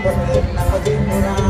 Pagkain na pagin mo na